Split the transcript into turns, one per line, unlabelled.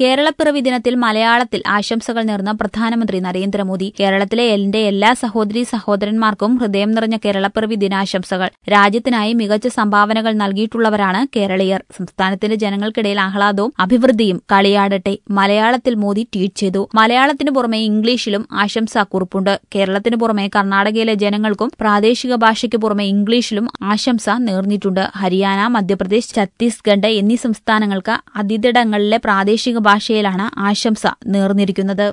കേരളപ്പിറവി ദിനത്തിൽ മലയാളത്തിൽ ആശംസകൾ നേർന്ന പ്രധാനമന്ത്രി നരേന്ദ്രമോദി. കേരളത്തിലെ എന്റെ എല്ലാ സഹോദരി സഹോദരന്മാർക്കും ഹൃദയം നിറഞ്ഞ കേരളപ്പിറവി ദിനാശംസകൾ. രാജ്യത്തിനായി മികച്ച സംഭാവനകൾ നൽകിയിട്ടുള്ളവരാണ് കേരളീയർ. സംസ്ഥാനത്തിന്റെ ജനങ്ങൾക്കിടയിൽ ആഹ്ലാദവും അഭിവൃദ്ധിയും കളിയാടട്ടെ. മലയാളത്തിൽ മോദി ട്വീറ്റ് ചെയ്തു. മലയാളത്തിനു പുറമെ ഇംഗ്ലീഷിലും ആശംസാക്കുറിപ്പുണ്ട് കേരളത്തിനു പുറമെ കർണാടകയിലെ ജനങ്ങൾക്കും പ്രാദേശിക ഭാഷയ്ക്ക് പുറമെ ഇംഗ്ലീഷിലും ആശംസ നേർന്നിട്ടുണ്ട്. ഹരിയാന മധ്യപ്രദേശ് ഛത്തീസ്ഗഡ് എന്നീ സംസ്ഥാനങ്ങൾക്ക് അതിഥിടങ്ങളിലെ പ്രാദേശിക ഭാഷയിലാണ് ആശംസ നേർന്നിരിക്കുന്നത്